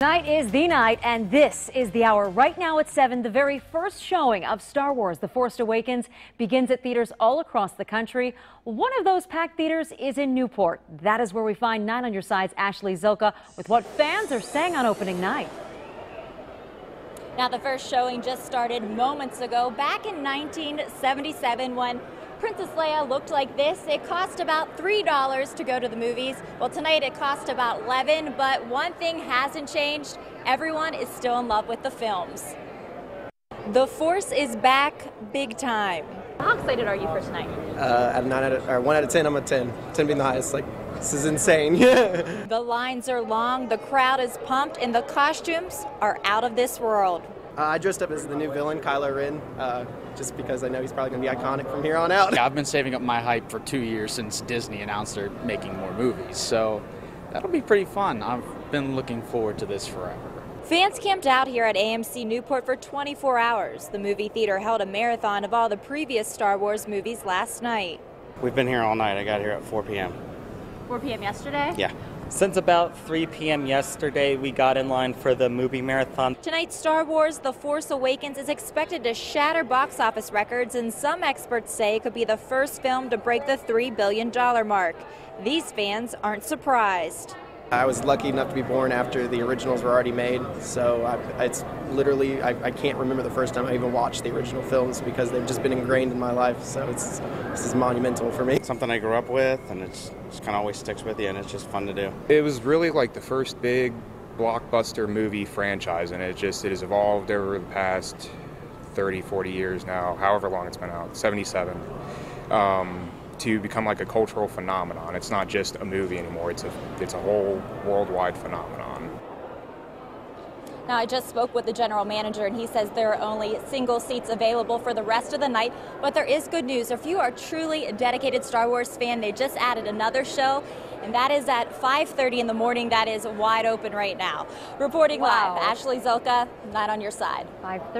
Tonight is the night, and this is the hour. Right now at 7, the very first showing of Star Wars The Force Awakens begins at theaters all across the country. One of those packed theaters is in Newport. That is where we find Nine on Your Side's Ashley Zilka with what fans are saying on opening night. Now, the first showing just started moments ago, back in 1977, when Princess Leia looked like this. It cost about $3 to go to the movies. Well, tonight it cost about 11, but one thing hasn't changed. Everyone is still in love with the films. The Force is back big time. How excited are you for tonight? Uh, at nine out of, or one out of ten, I'm a ten. Ten being the highest. Like this is insane. the lines are long, the crowd is pumped, and the costumes are out of this world. Uh, I dressed up as the new villain, Kylo Ren, uh, just because I know he's probably going to be iconic from here on out. Yeah, I've been saving up my hype for two years since Disney announced they're making more movies, so that'll be pretty fun. I've been looking forward to this forever. Fans camped out here at AMC Newport for 24 hours. The movie theater held a marathon of all the previous Star Wars movies last night. We've been here all night. I got here at 4 p.m. 4 p.m. yesterday? Yeah. Since about 3 p.m. yesterday, we got in line for the movie marathon. Tonight, Star Wars The Force Awakens is expected to shatter box office records, and some experts say it could be the first film to break the $3 billion mark. These fans aren't surprised. I was lucky enough to be born after the originals were already made, so I, it's literally, I, I, can't remember the first time I even watched the original films because they've just been ingrained in my life, so it's this is monumental for me. Something I grew up with, and it's just kind of always sticks with you, and it's just fun to do. It was really like the first big blockbuster movie franchise, and it just, it has evolved over the past 30, 40 years now, however long it's been out, 77. Um, to become like a cultural phenomenon. It's not just a movie anymore. It's a it's a whole worldwide phenomenon. Now, I just spoke with the general manager, and he says there are only single seats available for the rest of the night. But there is good news. If you are truly a dedicated Star Wars fan, they just added another show, and that is at 5:30 in the morning. That is wide open right now. Reporting wow. live, Ashley Zilka, Nine on Your Side. 5:30.